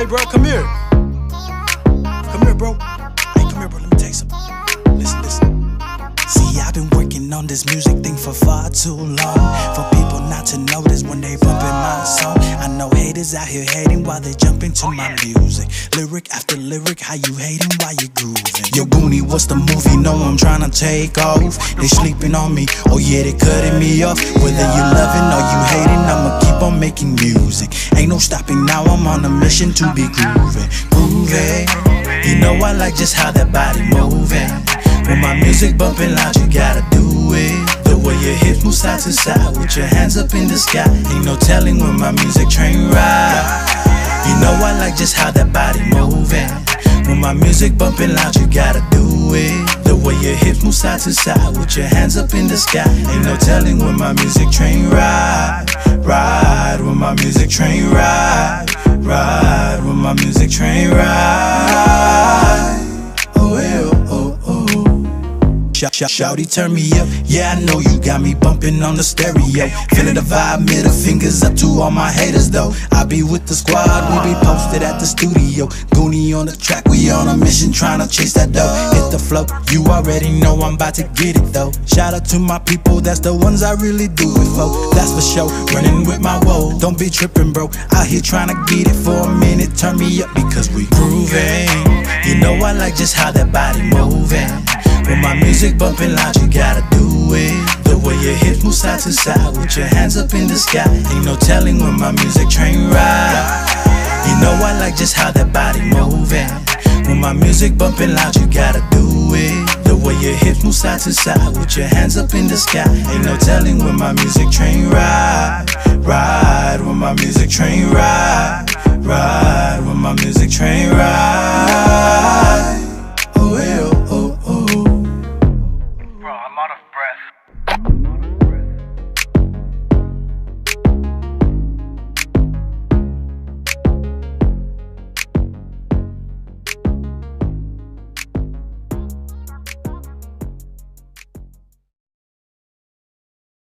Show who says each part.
Speaker 1: Hey, bro, come here. Come here, bro. Hey, come here, bro. Let me tell something. This music thing for far too long. For people not to notice when they bumping my song. I know haters out here hating while they jump into my music. Lyric after lyric, how you hating while you grooving? Yo, Gooney, what's the movie? No, I'm trying to take off. They sleeping on me. Oh yeah, they cutting me off. Whether you loving or you hating, I'ma keep on making music. Ain't no stopping now. I'm on a mission to be grooving, grooving. You know I like just how that body moving. When my music bumping loud, you gotta your hips move side to side with your hands up in the sky. Ain't no telling when my music train ride. You know I like just how that body moving. When my music bumping loud, you gotta do it. The way your hips move side to side with your hands up in the sky. Ain't no telling when my music train ride, ride. When my music train ride, ride. When my music train ride. Shout, shout, shouty, turn me up. Yeah, I know you got me bumping on the stereo. Feeling the vibe, middle fingers up to all my haters, though. I be with the squad, we be posted at the studio. Gooney on the track, we on a mission trying to chase that dough. Hit the flow, you already know I'm about to get it, though. Shout out to my people, that's the ones I really do it for. That's for sure, running with my woe. Don't be tripping, bro. Out here trying to get it for a minute. Turn me up because we grooving. You know I like just how that body moving bumping, my music bumping loud, you gotta do it. The way your hips move side to side with your hands up in the sky. Ain't no telling when my music train ride. You know I like just how that body moving. When my music bumping loud, you gotta do it. The way your hips move side to side with your hands up in the sky. Ain't no telling when my music train ride, ride. When my music train ride, ride. When my music train ride.